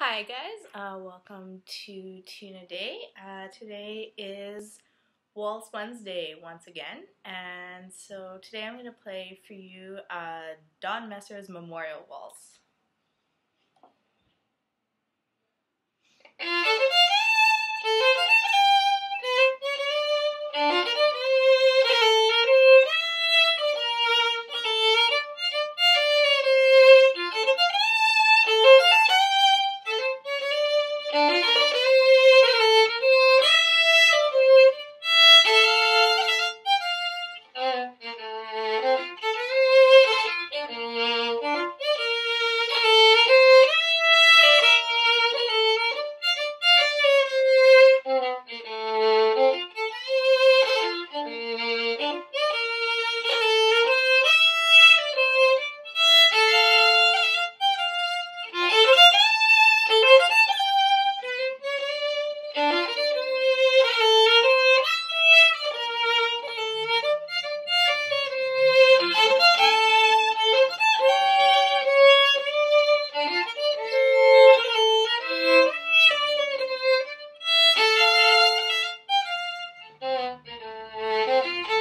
Hi guys, uh, welcome to Tune a Day. Uh, today is Waltz Wednesday once again, and so today I'm going to play for you uh, Don Messer's Memorial Waltz. Thank you. Música